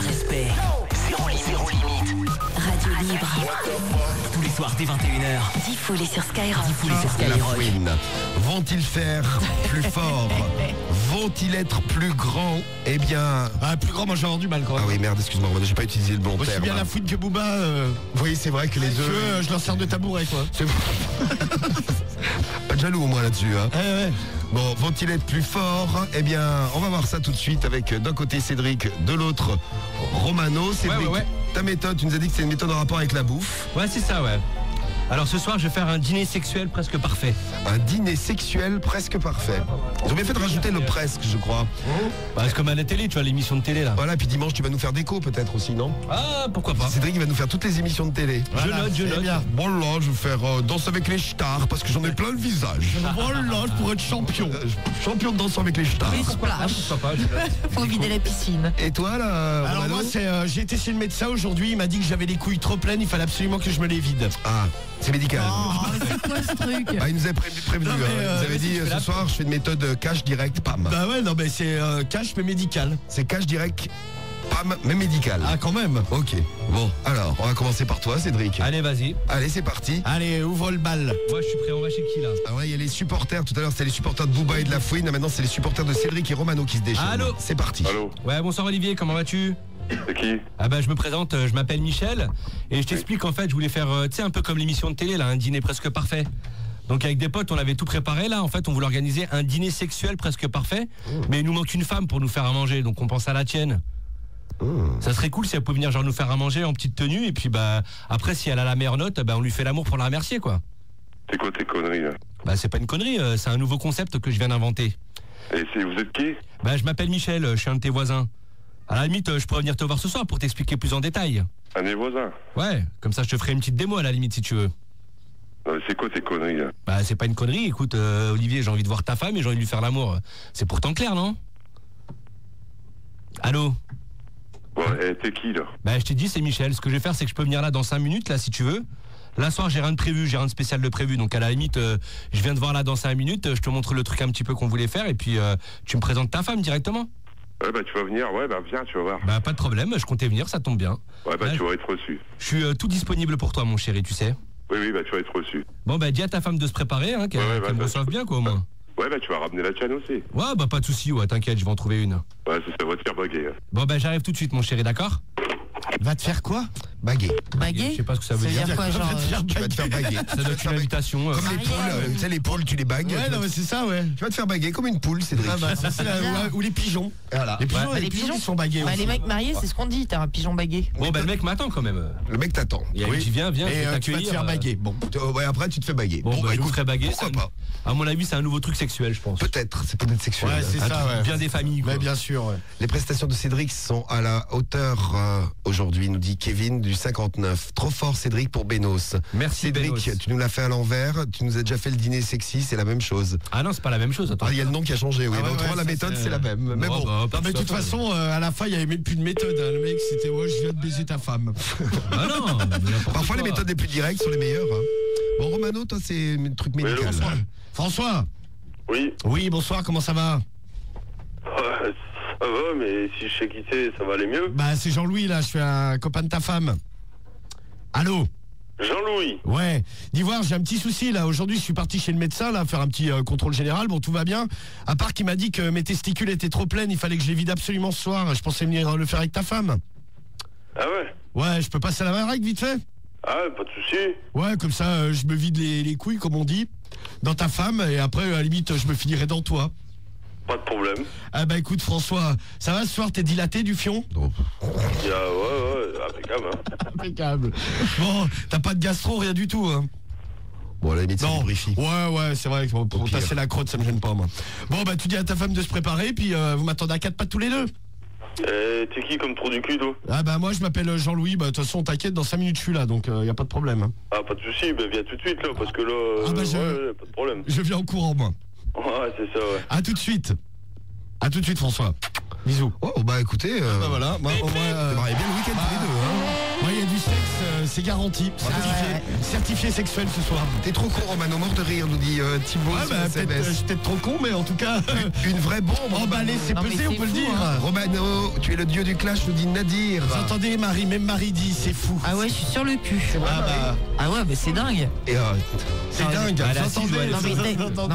le respect. Zéro limite, zéro limite. Radio libre. Tous les soirs dès 21h. Diffoulé sur Skyrock. Diffoulé sur La Skyrock. Vont-ils faire plus fort? Vont-ils être plus grands Eh bien. Ah, plus grand, moi j'ai avoir du mal quand même. Ah oui, merde, excuse-moi, j'ai pas utilisé le bon Moi je suis terme. bien la fouine que Booba. Euh, Oui, c'est vrai que les deux. euh, je leur sers de tabouret quoi. C'est- pas de jaloux au moins là-dessus. Hein. Ouais. Bon, vont-ils être plus forts Eh bien, on va voir ça tout de suite avec euh, d'un côté Cédric, de l'autre Romano. Cédric, ouais, ouais. ta méthode, tu nous as dit que c'est une méthode en rapport avec la bouffe. Ouais, c'est ça, ouais. Alors ce soir, je vais faire un dîner sexuel presque parfait. Un dîner sexuel presque parfait. Ils ont bien fait de rajouter le presque, je crois. Bah, c'est comme à la télé, tu vois, l'émission de télé là. Voilà, puis dimanche, tu vas nous faire déco peut-être aussi, non? Ah, pourquoi pas Cédric, il va nous faire toutes les émissions de télé. Je note, je note. bien. Bon là, je vais faire euh, danse avec les stars parce que j'en ai plein le visage. Voilà, je pourrais être champion. Euh, champion de danse avec les stars. Ah, pourquoi pas, je note. Faut vider la piscine. Et toi là, Alors moi c'est, euh, j'ai été chez le médecin aujourd'hui, il m'a dit que j'avais les couilles trop pleines, il fallait absolument que je me les vide. Ah, c'est médical. c'est quoi ce truc Ah, il nous avait prévenu, prévenu, Non, mais, hein. euh, il nous avait dit euh, ce la soir je fais une méthode euh, cash direct, pam. Bah ouais, non mais c'est euh, cash mais médical. C'est cash direct, pam, mais médical. Ah quand même. Ok, bon, alors on va commencer par toi Cédric. Allez, vas-y. Allez, c'est parti. Allez, ouvre le bal. Moi, je suis prêt. On va chez qui là? Ah ouais, il y a les supporters, tout à l'heure c'était les supporters de Booba et de La Fouine, maintenant c'est les supporters de Cédric et Romano qui se déchaînent. Allô? C'est parti. Allô, Ouais, bonsoir Olivier, comment vas-tu? C'est qui? Ah bah je me présente, euh, je m'appelle Michel et je t'explique en fait je voulais faire euh, tu sais un peu comme l'émission de télé là, un dîner presque parfait. Donc avec des potes on avait tout préparé là en fait on voulait organiser un dîner sexuel presque parfait mais il nous manque une femme pour nous faire à manger donc on pense à la tienne. Ça serait cool si elle pouvait venir genre nous faire à manger en petite tenue et puis bah après si elle a la meilleure note bah on lui fait l'amour pour la remercier quoi. C'est quoi tes conneries là? Bah c'est pas une connerie, euh, c'est un nouveau concept que je viens d'inventer. Et vous êtes qui? Bah je m'appelle Michel, je suis un de tes voisins. À la limite euh, je pourrais venir te voir ce soir pour t'expliquer plus en détail. Un des voisins Ouais, comme ça je te ferai une petite démo à la limite si tu veux. C'est quoi tes conneries là Bah c'est pas une connerie, écoute euh, Olivier, j'ai envie de voir ta femme et j'ai envie de lui faire l'amour. C'est pourtant clair, non Allô Bon, eh, t'es qui là Bah je t'ai dit c'est Michel, ce que je vais faire c'est que je peux venir là dans 5 minutes là si tu veux. Là soir j'ai rien de prévu, j'ai rien de spécial de prévu, donc à la limite euh, je viens de voir là dans 5 minutes, je te montre le truc un petit peu qu'on voulait faire et puis euh, tu me présentes ta femme directement. Ouais, bah tu vas venir, ouais, bah viens, tu vas voir. Bah pas de problème, je comptais venir, ça tombe bien. Ouais, bah Ouais. tu vas être reçu. Je suis euh, tout disponible pour toi mon chéri, tu sais. Oui, oui, bah tu vas être reçu. Bon bah dis à ta femme de se préparer, hein, qu'elle Ouais, qu'elle me bah, reçoive bien quoi au moins. Ouais, bah tu vas ramener la tienne aussi. Ouais bah pas de soucis, ouais t'inquiète, je vais en trouver une. Ouais, ça, ça va te faire baguer. hein. Bon bah j'arrive tout de suite mon chéri, d'accord? Va te faire quoi? Baguer. Bagué Je sais pas ce que ça veut Ça veut dire. dire quoi, genre faire Tu vas te faire baguer. Ça doit être une invitation. euh, Comme les Marié. poules, euh, tu sais les poules, tu les bagues. Ouais, non mais c'est ça, ouais. tu vas te faire baguer comme une poule, Cédric. Ah bah, ça, c'est la- ou les pigeons. Voilà. Les pigeons, Bah, les pigeons qui sont bagués. Bah, aussi. les mecs mariés, c'est ce qu'on dit, t'as un pigeon bagué. Bon bah le mec m'attend quand même. Le mec t'attend. Il Oui. dit viens, Et euh, tu vas te faire euh. baguer. Bon. Euh, Ouais, après tu te fais baguer. Bon, bah, je vous ferai baguer. Pourquoi pas À mon avis, c'est un nouveau truc sexuel, je pense. Peut-être, c'est peut-être sexuel. Ouais, c'est ça. Bien des familles, bien sûr. Les prestations de Cédric sont à la hauteur euh, aujourd'hui, nous dit Kevin du 59. Trop fort Cédric pour Bénos. Merci, Cédric, Bénos. tu nous l'as fait à l'envers, tu nous as déjà fait le dîner sexy, c'est la même chose. Ah non, c'est pas la même chose. Attends. Ah, il y a le nom qui a changé, oui. Ah ouais, mais autrement, ouais, la méthode, c'est- la même. Mais Oh, bon. bah, Non, mais de toute façon, euh, à la fin, il n'y avait même plus de méthode. hein. Le mec, c'était ouais, je viens de baiser ta femme. Ah non, mais Parfois, les méthodes les plus directes sont les meilleures. hein. Bon, Romano, toi, c'est un truc Oui, médical. François. François Oui, Oui, bonsoir, comment ça va? Ouais, ça va, mais si je sais qui c'est, ça va aller mieux. Bah, c'est Jean-Louis, là, je suis un copain de ta femme. Allô Jean-Louis Ouais, d'Ivoire, j'ai un petit souci là. Aujourd'hui, je suis parti chez le médecin là faire un petit euh, contrôle général. Bon, tout va bien. À part qu'il m'a dit que mes testicules étaient trop pleines, il fallait que je les vide absolument ce soir. Je pensais venir le faire avec ta femme. Ah ouais Ouais, je peux passer à la baraque vite fait Ah, pas de soucis. Ouais, comme ça, euh, je me vide les, les couilles, comme on dit, dans ta femme, et après, à la limite, je me finirai dans toi. Pas de problème. Ah bah écoute, François, ça va ce soir, t'es dilaté du fion? A, ouais, ouais, impeccable. Hein. Impeccable. Bon, t'as pas de gastro, rien du tout, hein? Bon, à la limite, ça Non. Ouais, ouais, c'est vrai que pour pire. tasser la crotte, ça me gêne pas, moi. Bon, bah, tu dis à ta femme de se préparer, puis euh, vous m'attendez à quatre pattes tous les deux. Eh, t'es qui comme trou du cul, toi? Ah, bah, moi, je m'appelle Jean-Louis. Bah, de toute façon, t'inquiète, dans 5 minutes, je suis là, donc il y a pas de problème. hein. Ah, pas de soucis, ben viens tout de suite, là, parce que là, euh, Ah, bah, je- ouais, pas de problème. Je viens au courant, moi. Ouais, c'est ça, ouais. À tout de suite. À tout de suite, François. Bisous. Oh, bah, bah écoutez, euh, Bah voilà, moi, au moins, euh, bien le week-end tous les deux. Hein. Il y a du sexe, euh, c'est garanti. Certifié, ouais. certifié sexuel ce soir. T'es trop con, Romano, mort de rire, nous dit euh, Thibaut Ouais, bah, peut-être, euh, je suis peut-être trop con, mais en tout cas, Une vraie bombe. emballé, c'est pesé, on peut le dire. hein. Romano, tu es le dieu du clash, nous dit Nadir. Vous entendez, Marie, même Marie dit, c'est fou. Ah ouais, je suis sur le cul. Ah bah, Ah ouais, mais c'est dingue. Et euh, c'est Ah, dingue. bah, vous ouais, Non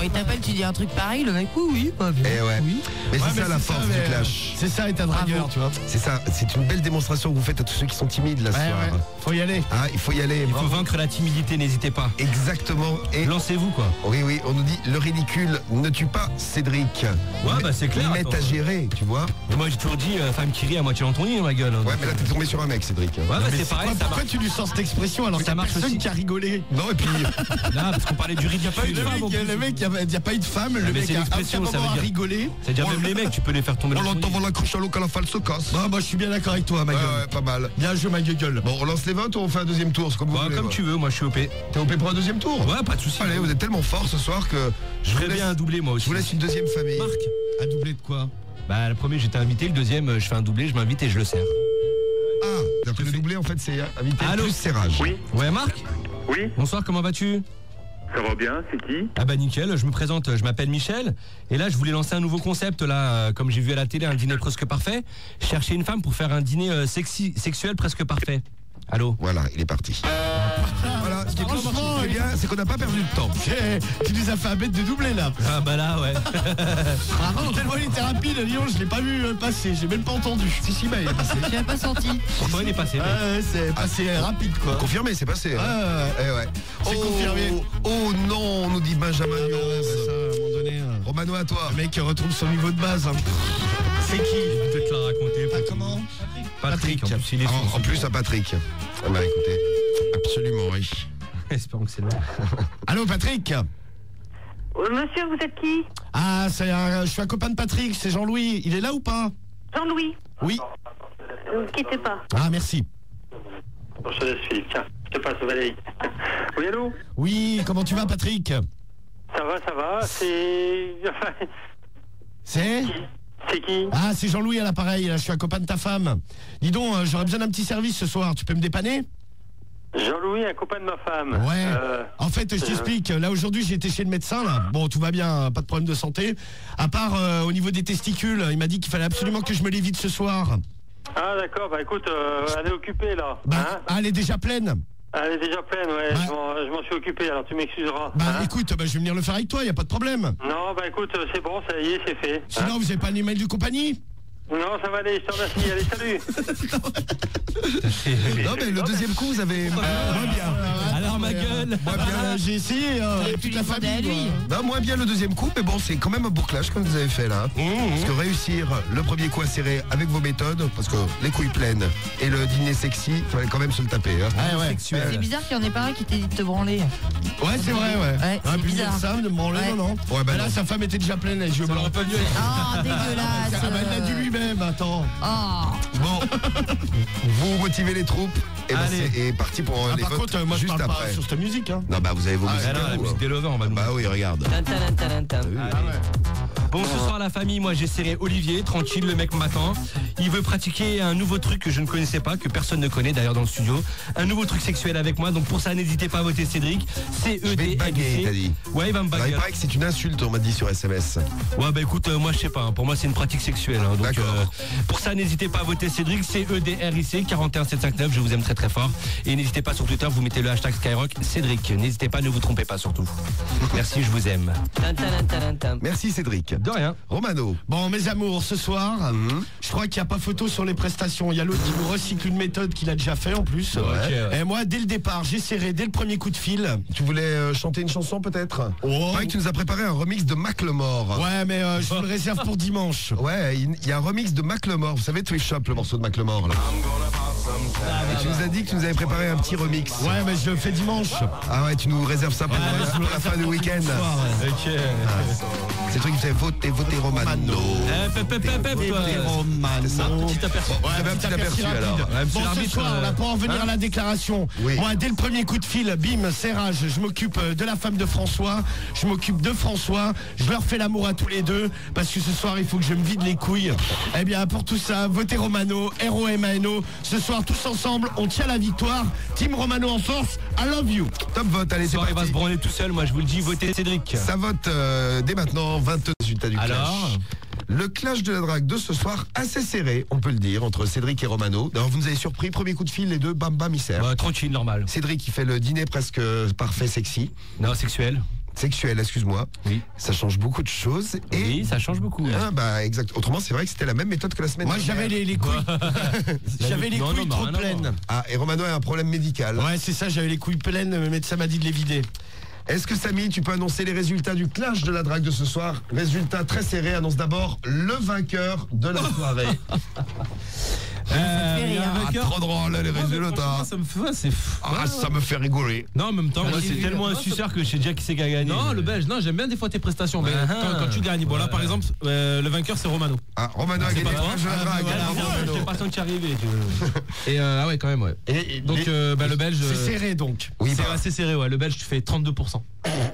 mais t'as- t'appelles, tu dis un truc pareil, le mec, oui, oui. bien. Eh ouais. Oui. Mais Ouais, c'est ça la force du euh, clash. C'est ça, être un dragueur, tu vois. C'est ça, c'est une belle démonstration que vous faites à tous ceux qui sont timides Ouais, ouais. Faut y aller. Ah, il faut y aller. Il faut vaincre la timidité, n'hésitez pas. Exactement. Et Lancez-vous quoi. oui, oui, on nous dit le ridicule ne tue pas Cédric. Ouais, bah, c'est clair, attends. à gérer, tu vois. Et moi j'ai toujours dit euh, femme qui rit à moitié dans ton lit, ma gueule. Ouais, mais là t'es tombé sur un mec, Cédric. Ouais, bah, Mais c'est pareil, quoi, ça pourquoi tu lui sors cette expression alors Ça marche personne aussi. qui a rigolé Non, et puis. Là, parce qu'on parlait du ridicule. Le mec, le mec, il n'y a, pas eu de femme, le mais mec a rigolé. C'est-à-dire même les mecs, tu peux les faire tomber On dans l'entend lit. voir la cruche à l'eau quand la falle se casse. Bah, moi, je suis bien d'accord avec toi, ma gueule. ouais, pas mal. Bien joué, ma gueule. Bon, on lance les votes ou on fait un deuxième tour C'est comme vous Ouais, voulez. comme ouais. tu veux, moi je suis OP. Ouais, T'es OP pour un deuxième tour pas de soucis. Allez, vous êtes tellement fort ce soir que je Je ferais bien un doublé moi je aussi. vous laisse une deuxième famille. Marc À doubler de quoi? Bah le premier j'étais invité, le deuxième euh, je fais un doublé, je m'invite et je le sers. Ah, que le doublé en fait c'est invité Allô plus serrage. Oui, Ouais Marc oui, Bonsoir, comment vas-tu? Ça va bien, c'est qui Ah bah nickel, je me présente, je m'appelle Michel et là je voulais lancer un nouveau concept là, euh, comme j'ai vu à la télé un dîner presque parfait, chercher une femme pour faire un dîner euh, sexy, sexuel presque parfait. Allô Voilà, il est parti. Voilà, ce qui est il- bien, c'est qu'on n'a pas perdu de temps. Tu nous as fait un bête de doubler là. Ah bah là ouais. Bravo. Tellement il était rapide, Lyon, je l'ai pas vu euh, passer, j'ai même pas entendu. Si, si, bah il est passé. Je l'avais pas senti. Pourtant il est passé. Ouais, c'est passé rapide quoi. Confirmé, c'est passé. hein. Ouais, ouais. Eh ouais. C'est Oh, confirmé. Oh non, on nous dit Benjamin Ah, bah, ça, à un moment donné, euh, Romano à toi. le mec retrouve son niveau de base. hein. C'est qui? Je vais te la raconter. Ah, comment? Patrick, en plus il est En, plus à Patrick. Ah bah écoutez, absolument oui. Espérons que c'est le Allô Patrick Euh, Monsieur, vous êtes qui Ah, c'est un- je suis un copain de Patrick, c'est Jean-Louis. Il est là ou pas Jean-Louis. Oui. Ne vous quittez pas. Ah, merci. Bon, je te laisse Philippe, tiens, je te passe Valérie. oui, allô Oui, comment tu vas Patrick Ça va, ça va, c'est... C'est c'est qui Ah, c'est Jean-Louis à l'appareil, là, je suis un copain de ta femme. Dis donc, euh, j'aurais besoin d'un petit service ce soir, tu peux me dépanner Jean-Louis, un copain de ma femme. Ouais. Euh, En fait, je t'explique. Là, aujourd'hui, j'ai été chez le médecin. Là. Bon, tout va bien, pas de problème de santé. À part euh, au niveau des testicules, il m'a dit qu'il fallait absolument que je me les vide ce soir. Ah d'accord, bah écoute, euh, elle est occupée là. Bah, Hein ah, elle est déjà pleine. elle est déjà pleine, ouais, Bah. je m'en- suis occupé, alors tu m'excuseras. Bah, hein. écoute, bah, je vais venir le faire avec toi, y a pas de problème. Non, bah écoute, euh, c'est bon, ça y est, c'est fait. hein. Sinon, vous avez pas un email de compagnie? Non, ça va aller, je te remercie, allez, salut Non mais le deuxième coup vous avez. moins bien. Alors ma gueule Moins bien. J'ai essayé, euh, pu toute la famille. à lui. quoi. Non, moins bien le deuxième coup, mais bon, c'est quand même un beau clash comme vous avez fait là. Parce que réussir le premier coup à serrer avec vos méthodes, parce que les couilles pleines et le dîner sexy, fallait quand même se le taper. hein. Ouais, ouais. C'est bizarre qu'il y en ait pas un qui t'ait dit de te branler. Ouais, c'est vrai, ouais. Ouais, c'est Ah, puis bizarre. ça, de me branler, Ouais. non, non. Ouais, bah là, non. sa femme était déjà pleine, les yeux blancs. Oh, dégueulasse. Ah, bah, lui-même, attends. Oh. Bon, vous motivez les troupes et ben, Allez. c'est et parti pour euh, Ah, les par votes contre, euh, moi, je juste parle après. pas sur cette musique. Hein. Non bah vous avez vos musiques Ah, là, la vous, musique hein. des lovers, on va nous. Bah oui, regarde. Ah Allez. Bon, ce soir, la famille, moi j'ai serré Olivier, tranquille, le mec m'attend. Il veut pratiquer un nouveau truc que je ne connaissais pas, que personne ne connaît d'ailleurs dans le studio. Un nouveau truc sexuel avec moi, donc pour ça, n'hésitez pas à voter Cédric. c e d te baguer, t'as dit. Ouais, il va me Alors, il baguer. paraît que c'est une insulte, on m'a dit sur SMS. Ouais, bah écoute, euh, moi je sais pas, hein. pour moi c'est une pratique sexuelle. hein. donc D'accord. euh, pour ça, n'hésitez pas à voter Cédric, c e d r i c 41759, je vous aime très très fort. Et n'hésitez pas sur Twitter, vous mettez le hashtag Skyrock Cédric. N'hésitez pas, ne vous trompez pas surtout. Merci, je vous aime. Merci Cédric. De rien. Romano. Bon, mes amours, ce soir, Mhm. je crois qu'il n'y a pas photo sur les prestations. Il y a l'autre qui nous recycle une méthode qu'il a déjà fait en plus. Ouais. Et moi, dès le départ, j'ai serré dès le premier coup de fil. Tu voulais euh, chanter une chanson peut-être Oh. Tu nous as préparé un remix de Macklemore. Ouais, mais euh, je le réserve pour dimanche. Ouais, il y a un remix de Macklemore. Vous savez, Twitch Shop, le morceau de Macklemore là. Et tu nous as dit que tu nous avais préparé un petit remix. Ouais, mais je le fais dimanche. Ah ouais, tu nous réserves ça pour, Ouais, la- fin du week-end. Ok. C'est le truc qui fait voter, voter Romano. Eh, ça. Petit aperçu. Petit aperçu alors. Bon, ce soir, on va euh, pas en venir à la déclaration. Moi, dès le premier coup de fil, bim, serrage, je m'occupe euh, de la femme de François, je m'occupe de François, je leur fais l'amour à tous les deux, parce que ce soir, il faut que je me vide les couilles. Eh bien, pour tout ça, votez Romano, R-O-M-A-N-O. Ce soir, tous ensemble, on tient la victoire. Team Romano en force, I love you. Top vote, allez, Ce c'est soir, il va se parti. branler tout seul. Moi, je vous le dis, votez Cédric. Ça vote euh, dès maintenant, 22 résultats du clash. Alors Le clash de la drague de ce soir, assez serré, on peut le dire, entre Cédric et Romano. D'ailleurs, vous nous avez surpris, premier coup de fil, les deux, bam bam, ils servent. Bah, Tranquille, normal. Cédric, qui fait le dîner presque parfait, sexy. Non, sexuel. Sexuel, excuse-moi. Oui. Ça change beaucoup de choses. Et Oui, ça change beaucoup. Ah, bah exact. Autrement, c'est vrai que c'était la même méthode que la semaine Moi, dernière. j'avais les, les couilles. j'avais les Non, couilles non, trop pleines. Ah, et Romano a un problème médical. Ouais, c'est ça, j'avais les couilles pleines, le médecin m'a dit de les vider. Est-ce que Samy, tu peux annoncer les résultats du clash de la drague de ce soir? Résultat très serré, annonce d'abord le vainqueur de la soirée. fait rire. Ah, trop drôle les résultats. Ça me fait, ouais, c'est fou. Ah, ça me fait rigoler. Non, en même temps, c'est tellement un suceur que je sais déjà qui c'est qui a gagné. Non, le belge, non, j'aime bien des fois tes prestations. Mais Ah, quand, quand tu gagnes, bon, là, ouais. par exemple, euh, le vainqueur, c'est Romano. Ah, Romano a gagné pas le toi Ah, pas senti arriver. tu- Et euh, ah ouais, quand même, ouais. Et- et Donc, les- euh, bah, le belge. C'est euh, serré donc. oui, c'est bah, assez serré, ouais. Le belge, tu fais 32%.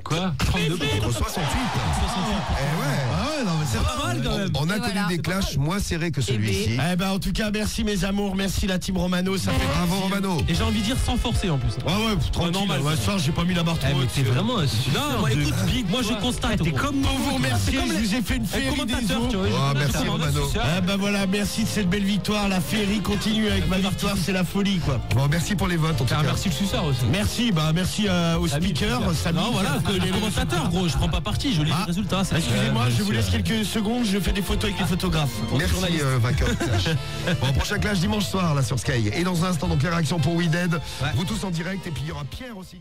Quoi? 32 contre 68. Eh ouais. Ah ouais, non, mais c'est pas mal quand même. On a connu voilà. des clashs moins serrés que celui-ci. Eh ben en tout cas merci mes amours, merci la team Romano, ça fait Bravo. Romano. Et j'ai envie de dire sans forcer en plus. Ouais ouais, tranquille, normal, ouais, ça. j'ai pas mis la barre trop Eh, mais haute. t'es vraiment. Non, écoute, bite, moi, je constate, Eh, T'es comme Pour vous remercier, comme je les- vous ai fait une Un féerie des merci, Romano. Eh ben voilà, merci de cette belle victoire, la féerie continue avec ma victoire, c'est la folie quoi. Bon, merci pour les votes en tout cas. merci le suceur aussi. Merci, bah merci euh, au speaker. Samy. Non, voilà, que les commentateurs, gros, je prends pas parti, je lis Ah. les résultats. Excusez-moi, je vous laisse quelques secondes, je fais des photos avec les photographes. Merci euh, vainqueur. Bon, prochain clash dimanche soir là sur Sky. Et dans un instant, donc les réactions pour We Dead. Vous tous en direct. Et puis il y aura Pierre aussi.